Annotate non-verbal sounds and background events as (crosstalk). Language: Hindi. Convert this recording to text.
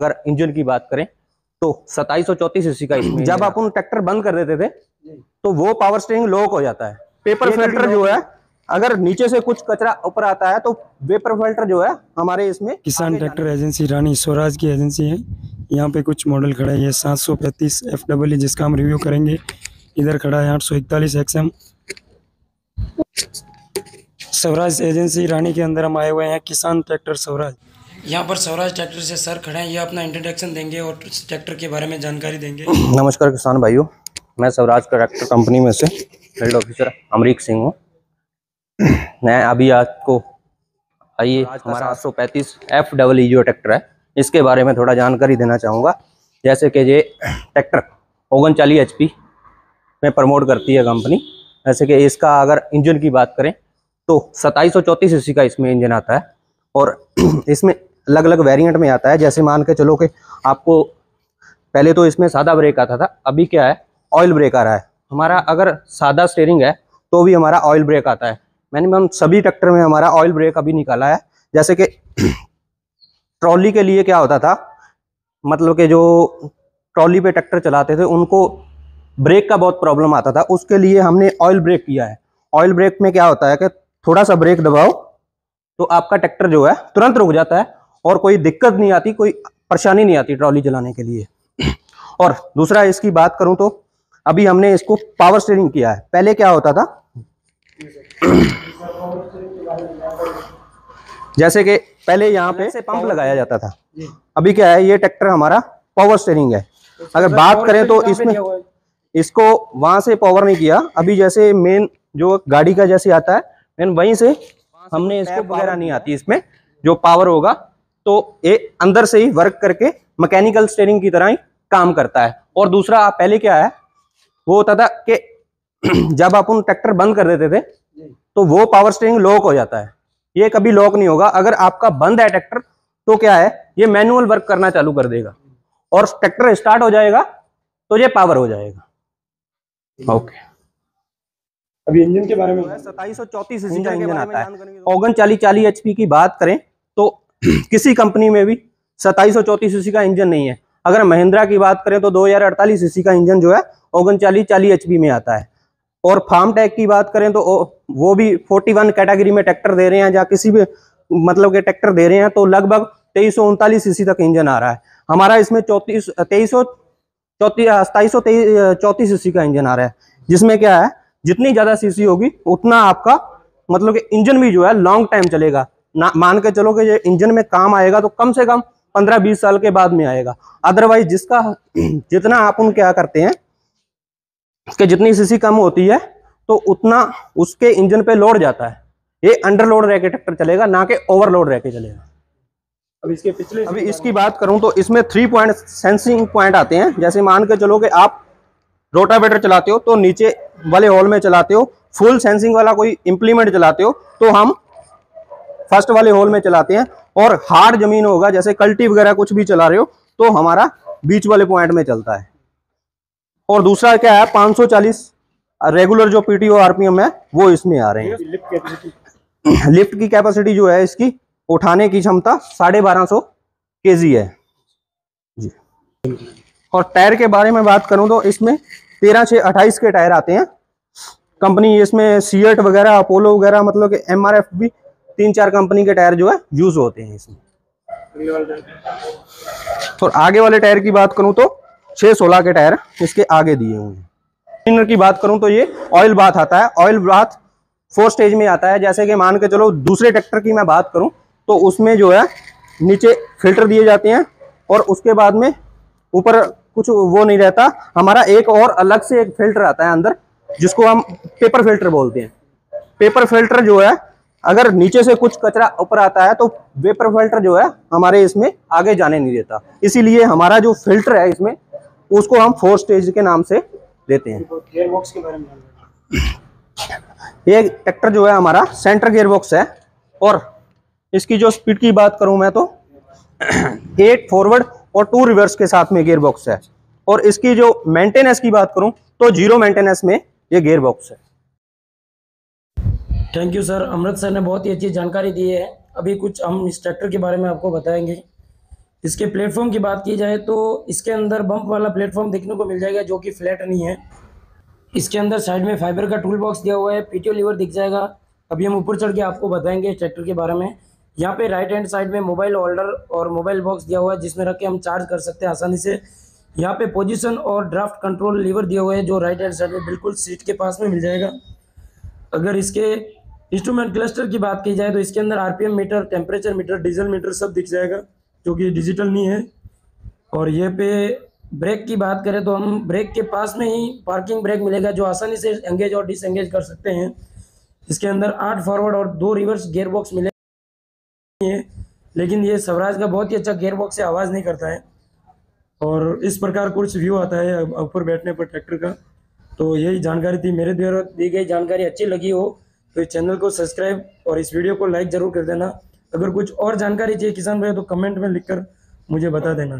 अगर इंजन की बात करें तो सताईस सौ चौतीस सीसी का इसमें जब अपन ट्रैक्टर बंद कर देते थे तो वो पावर स्टेरिंग लॉक हो जाता है। पेपर फ़िल्टर जो है अगर नीचे से कुछ कचरा ऊपर आता है तो वेपर फ़िल्टर जो है हमारे इसमें किसान ट्रैक्टर एजेंसी रानी स्वराज की एजेंसी है। यहाँ पे कुछ मॉडल खड़ा है ये सात सौ पैंतीस एफ़ डबल जिसका हम रिव्यू करेंगे। इधर खड़ा है आठ सौ इकतालीस X M Swaraj agency Rani के अंदर हम आए हुए हैं किसान ट्रैक्टर स्वराज। यहाँ पर स्वराज ट्रैक्टर से सर खड़े हैं ये अपना इंट्रोडक्शन देंगे और ट्रैक्टर के बारे में जानकारी देंगे। नमस्कार किसान भाइयों मैं स्वराज ट्रैक्टर कंपनी में से फ़ील्ड ऑफिसर अमरीक सिंह हूँ। मैं अभी आपको आइए हमारा आठ सौ पैंतीस एफ़ डबल ई ट्रैक्टर है। इसके बारे में थोड़ा जानकारी देना चाहूँगा। जैसे कि ये ट्रैक्टर ओगन चालीस एच पी में प्रमोट करती है कंपनी। जैसे कि इसका अगर इंजन की बात करें तो सताईस सौ चौंतीस का इसमें इंजन आता है। और (clears throat) इसमें अलग अलग वेरिएंट में आता है। जैसे मान के चलो कि आपको पहले तो इसमें सादा ब्रेक आता था, अभी क्या है? ऑयल ब्रेक आ रहा है। हमारा अगर सादा स्टेयरिंग है तो भी हमारा ऑयल ब्रेक आता है। मैंने सभी ट्रैक्टर में हमारा ऑयल ब्रेक अभी निकाला है। जैसे कि (clears throat) ट्रॉली के लिए क्या होता था? मतलब कि जो ट्रॉली पे ट्रैक्टर चलाते थे, उनको ब्रेक का बहुत प्रॉब्लम आता था। उसके लिए हमने ऑयल ब्रेक किया है। ऑयल ब्रेक में क्या होता है कि थोड़ा सा ब्रेक दबाओ तो आपका ट्रैक्टर जो है तुरंत रुक जाता है। और कोई दिक्कत नहीं आती कोई परेशानी नहीं आती ट्रॉली चलाने के लिए। और दूसरा इसकी बात करूँ तो अभी हमने इसको पावर स्टेरिंग किया है। पहले क्या होता था? जैसे कि पहले यहाँ पे से पंप लगाया जाता था। अभी क्या है ये ट्रैक्टर हमारा पावर स्टेरिंग है। अगर बात करें तो इसमें इसको वहाँ से पावर नहीं किया। अभी जैसे मेन जो गाड़ी का जैसे आता है मेन वहीं से हमने इसको वगैरह नहीं आती इसमें। जो पावर होगा तो ये अंदर से ही वर्क करके मैकेनिकल स्टेरिंग की तरह ही काम करता है। और दूसरा पहले क्या है वो होता था कि (clears throat) जब अपन ट्रैक्टर बंद कर देते थे तो वो पावर स्टेरिंग लॉक हो जाता है। ये कभी लॉक नहीं होगा। अगर आपका बंद है ट्रैक्टर तो क्या है ये मैनुअल वर्क करना चालू कर देगा। और ट्रैक्टर स्टार्ट हो जाएगा तो ये पावर हो जाएगा। ओके अभी इंजन के बारे में सताईस सौ चौतीस इंजन आता है। ओगन चालीस चालीस एचपी की बात करें तो (clears throat) किसी कंपनी में भी सताईस सौ चौतीस का इंजन नहीं है। अगर महिंद्रा की बात करें तो दो हज़ार अड़तालीस सीसी का इंजन जो है ओगन चालीस चालीस एचपी में आता है। और फार्म टैग की बात करें तो वो भी 41 कैटेगरी में ट्रैक्टर दे रहे हैं या किसी भी मतलब के ट्रैक्टर दे रहे हैं तो लगभग तेईस सौ सीसी तक इंजन आ रहा है। हमारा इसमें चौतीस, तेईस सौ सताईस सौ चौतीस सीसी का इंजन आ रहा है, जिसमें क्या है, जितनी ज़्यादा सीसी होगी, उतना आपका मतलब कि इंजन भी जो है लॉन्ग टाइम चलेगा। मान के चलो कि ये इंजन में काम आएगा तो कम से कम पंद्रह बीस साल के बाद में आएगा। अदरवाइज़ जिसका जितना आप उन क्या करते हैं कि जितनी सीसी कम होती है तो उतना उसके इंजन पे लोड जाता है। ये अंडर लोड रह के ट्रैक्टर चलेगा ना कि ओवरलोड रह के चलेगा। अब इसके पिछले अभी इसकी बात करूँ तो इसमें थ्री पॉइंट सेंसिंग पॉइंट आते हैं। जैसे मान के चलो कि आप रोटावेटर चलाते हो तो नीचे वाले हॉल में चलाते हो फुल सेंसिंग वाला कोई इंप्लीमेंट चलाते हो तो हम फ़र्स्ट वाले हॉल में चलाते हैं और हार्ड ज़मीन होगा जैसे कल्टी वगैरह कुछ भी चला रहे हो तो हमारा बीच वाले पॉइंट में चलता है। और दूसरा क्या है 540 रेगुलर जो पीटीओ आरपीएम है वो इसमें आ रहे हैं। लिफ्ट की कैपेसिटी जो है इसकी उठाने की क्षमता साढ़े बारह सौ के जी है। जी। और टायर के बारे में बात करूँ तो इसमें तेरह छः अट्ठाईस के टायर आते हैं। कंपनी इसमें सीएट वगैरह अपोलो वगैरह मतलब कि एम भी तीन चार कंपनी के टायर जो है यूज़ होते हैं इसमें। तो आगे वाले टायर की बात करूँ तो छह सोलह के टायर इसके आगे दिए हुए हैं। की बात करूँ तो ये ऑयल बाथ आता है। ऑयल बाथ फोर स्टेज में आता है। जैसे कि मान के चलो दूसरे ट्रैक्टर की मैं बात करूँ तो उसमें जो है नीचे फ़िल्टर दिए जाते हैं और उसके बाद में ऊपर कुछ वो नहीं रहता। हमारा एक और अलग से एक फ़िल्टर आता है अंदर, जिसको हम पेपर फ़िल्टर बोलते हैं। पेपर फ़िल्टर जो है अगर नीचे से कुछ कचरा ऊपर आता है तो वेपर फ़िल्टर जो है हमारे इसमें आगे जाने नहीं देता। इसीलिए हमारा जो फ़िल्टर है इसमें उसको हम फोर स्टेज के नाम से देते हैं। गेयर के बारे में ये ट्रैक्टर जो है हमारा सेंटर गेयर बॉक्स है। और इसकी जो स्पीड की बात करूँ मैं तो एट फॉरवर्ड और टू रिवर्स के साथ में गेयर बॉक्स है। और इसकी जो मेंटेनेंस की बात करूँ तो ज़ीरो मेंटेनेंस में ये गेयर बॉक्स है। Thank you sir Amrit sir ने बहुत ही अच्छी जानकारी दी है। अभी कुछ हम इस ट्रैक्टर के बारे में आपको बताएँगे। इसके प्लेटफॉर्म की बात की जाए तो इसके अंदर बम्प वाला प्लेटफॉर्म देखने को मिल जाएगा जो कि फ्लैट नहीं है। इसके अंदर साइड में फाइबर का टूल बॉक्स दिया हुआ है। पीटीओ लीवर दिख जाएगा। अभी हम ऊपर चढ़ के आपको बताएँगे ट्रैक्टर के बारे में। यहाँ पे राइट हैंड साइड में मोबाइल होल्डर और मोबाइल बॉक्स दिया हुआ है, जिसमें रख के हम चार्ज कर सकते हैं आसानी से। यहाँ पे पोजीशन और ड्राफ्ट कंट्रोल लीवर दिया हुआ है, जो राइट हैंड साइड में बिल्कुल सीट के पास में मिल जाएगा। अगर इसके इंस्ट्रूमेंट क्लस्टर की बात की जाए तो इसके अंदर RPM meter, temperature meter, diesel meter सब दिख जाएगा, जो कि डिजिटल नहीं है। और ये पे ब्रेक की बात करें तो हम ब्रेक के पास में ही पार्किंग ब्रेक मिलेगा, जो आसानी से एंगेज और डिसएंगेज कर सकते हैं। इसके अंदर आठ फॉरवर्ड और दो रिवर्स गियर बॉक्स मिले लेकिन ये स्वराज का बहुत ही अच्छा गियर बॉक्स से आवाज़ नहीं करता है। और इस प्रकार कुछ व्यू आता है, ऊपर बैठने पर ट्रैक्टर का। तो यही जानकारी थी, मेरे द्वारा दी गई जानकारी अच्छी लगी हो। तो इस चैनल को सब्सक्राइब और इस वीडियो को लाइक ज़रूर कर देना। अगर कुछ और जानकारी चाहिए किसान भाई तो कमेंट में लिखकर मुझे बता देना।